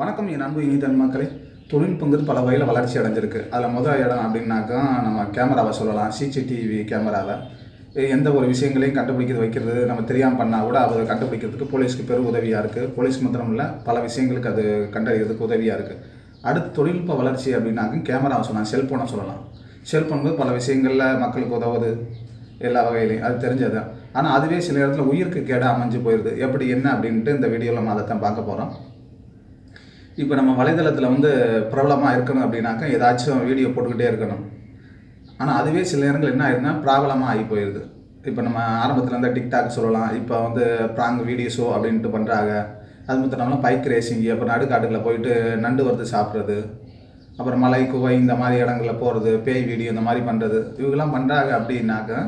வணக்கம் என் அன்பு இனிதன் மக்களே. தொழில்நுட்பங்கிறது பல வகையில் வளர்ச்சி அடைஞ்சிருக்கு. அதில் முதல் இடம் அப்படின்னாக்கா நம்ம கேமராவை சொல்லலாம். சிசிடிவி கேமராவை. எந்த ஒரு விஷயங்களையும் கண்டுபிடிக்கிறது வைக்கிறது நம்ம தெரியாமல் பண்ணால் கூட அதை கண்டுபிடிக்கிறதுக்கு போலீஸ்க்கு பெரும் உதவியாக இருக்குது போலீஸ் மாத்திரம் இல்லை பல விஷயங்களுக்கு அது கண்டறியறதுக்கு உதவியாக இருக்குது அடுத்து தொழில்நுட்ப வளர்ச்சி அப்படின்னாக்க கேமராவை சொல்லலாம். செல்ஃபோனை சொல்லலாம். செல்ஃபோன் பல விஷயங்களில் மக்களுக்கு உதவுது எல்லா வகையிலையும். அது தெரிஞ்சது. ஆனால் அதுவே சில இடத்துல உயிருக்கு கேடாக அமைஞ்சு போயிடுது எப்படி என்ன அப்படின்ட்டு இந்த வீடியோவில் நம்ம அதை தான் பார்க்க போகிறோம் இப்போ நம்ம வலைதளத்தில் வந்து பிரபலமாக இருக்கணும் அப்படின்னாக்கா ஏதாச்சும் வீடியோ போட்டுக்கிட்டே இருக்கணும். ஆனால் அதுவே சில நேரங்கள் என்ன ஆயிடுதுன்னா ப்ராப்ளமாக ஆகி போயிடுது இப்போ நம்ம ஆரம்பத்தில் இருந்தால் டிக்டாக் சொல்லலாம் இப்போ வந்து ப்ராங் வீடியோ ஷோ அப்படின்ட்டு பண்ணுறாங்க அது மட்டும் இல்லாமல் பைக் ரேசிங் அப்புறம் நடுக்காட்டுகளில் போயிட்டு நண்டு வறுத்து சாப்பிட்றது அப்புறம் மலை குகை இந்த மாதிரி இடங்களில் போகிறது பேய் வீடியோ இந்த மாதிரி பண்ணுறது இவங்கெல்லாம் பண்ணுறாங்க அப்படின்னாக்கா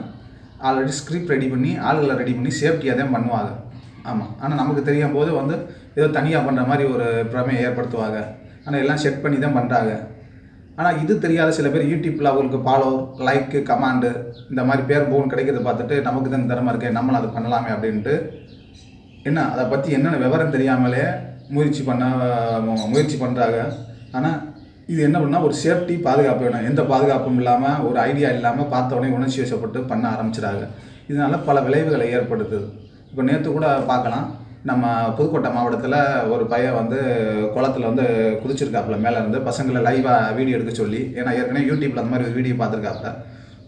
ஆல்ரெடி ஸ்கிரிப்ட் ரெடி பண்ணி ஆளுகளை ரெடி பண்ணி சேஃப்டியாக தான் பண்ணுவாங்க. ஆமாம் ஆனால் நமக்கு தெரியும் போது வந்து ஏதோ தனியாக பண்ணுற மாதிரி ஒரு பிரமையை ஏற்படுத்துவாங்க. ஆனால் எல்லாம் செட் பண்ணி தான் பண்ணுறாங்க ஆனால் இது தெரியாத சில பேர் யூடியூப்பில் அவங்களுக்கு ஃபாலோ லைக்கு கமாண்டு இந்த மாதிரி பேர் போன் கிடைக்கிறத பார்த்துட்டு நமக்கு தான் திறமை இருக்கே நம்மளும் அதை பண்ணலாமே அப்படின்ட்டு என்ன அதை பற்றி என்னென்ன விவரம் தெரியாமலே முயற்சி பண்ண முயற்சி பண்ணுறாங்க ஆனால் இது என்ன பண்ணால் ஒரு சேஃப்டி பாதுகாப்பு வேணும். எந்த பாதுகாப்பும் இல்லாமல் ஒரு ஐடியா இல்லாமல் பார்த்த உடனே உணர்ச்சி வசப்பட்டு பண்ண ஆரம்பிச்சிடாங்க இதனால பல விளைவுகளை ஏற்படுத்துது. இப்போ நேற்று கூட பார்க்கலாம். நம்ம புதுக்கோட்டை மாவட்டத்தில் ஒரு பையன் வந்து குளத்துல வந்து குதிச்சிருக்காப்புல மேலே இருந்து பசங்களை லைவாக வீடியோ எடுக்க சொல்லி ஏன்னா ஏற்கனவே யூடியூப்பில் அந்த மாதிரி ஒரு வீடியோ பார்த்துருக்காப்புல.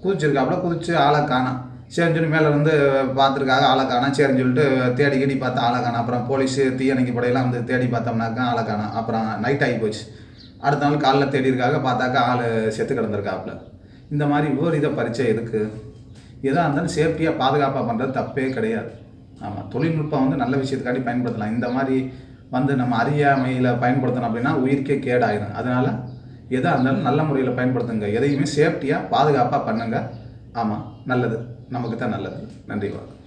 குதிச்சிருக்காப்புல குதிச்சு ஆளை காணாம் சரின்னு சொல்லி மேலே வந்து பார்த்துருக்காங்க ஆளை காணாம் சரின்னு சொல்லிட்டு தேடி கீடி பார்த்து ஆளை காணோம் அப்புறம் போலீஸு தீயணைக்கு படையெல்லாம் வந்து தேடி பார்த்தோம்னாக்கா ஆளை காணோம் அப்புறம் நைட் ஆகி போச்சு. அடுத்த நாள் காலைல தேடி இருக்காங்க பார்த்தாக்கா ஆள் செத்து கிடந்திருக்காப்புல. இந்த மாதிரி விபரீத பரீட்சை இருக்குது எதாக இருந்தாலும் சேஃப்டியாக பாதுகாப்பாக பண்ணுறது தப்பே கிடையாது. ஆமாம் தொழில்நுட்பம் வந்து நல்ல விஷயத்துக்காண்டி பயன்படுத்தலாம். இந்த மாதிரி வந்து நம்ம அறியாமையில் பயன்படுத்தணும் அப்படின்னா உயிர்க்கே கேடாயிரும். அதனால் எதாக இருந்தாலும் நல்ல முறையில் பயன்படுத்துங்க. எதையுமே சேஃப்டியாக பாதுகாப்பாக பண்ணுங்க. ஆமாம் நல்லது. நமக்கு தான் நல்லது. நன்றி வணக்கம்.